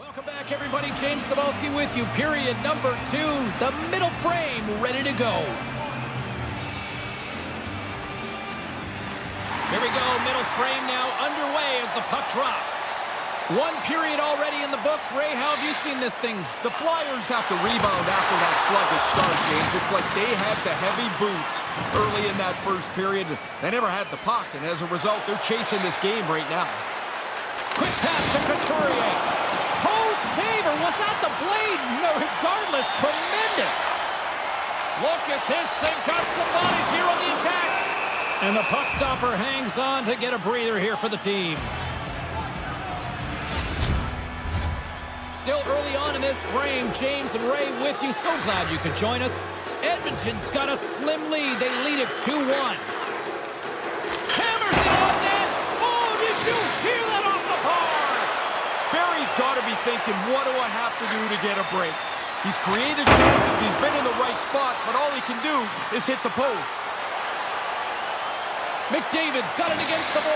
Welcome back, everybody. James Cybulski with you. Period number two. The middle frame ready to go. Here we go. Middle frame now underway as the puck drops. One period already in the books. Ray, how have you seen this thing? The Flyers have to rebound after that sluggish start, James. It's like they had the heavy boots early in that first period. They never had the puck, and as a result, they're chasing this game right now. Quick pass to Couturier. Post saver. Was that the blade? No, regardless, tremendous. Look at this. They've got some bodies here on the attack. And the puck stopper hangs on to get a breather here for the team. Still early on in this frame, James and Ray with you. So glad you could join us. Edmonton's got a slim lead. They lead it 2-1. Got to be thinking, what do I have to do to get a break? He's created chances. He's been in the right spot, but all he can do is hit the post. McDavid's got it against the.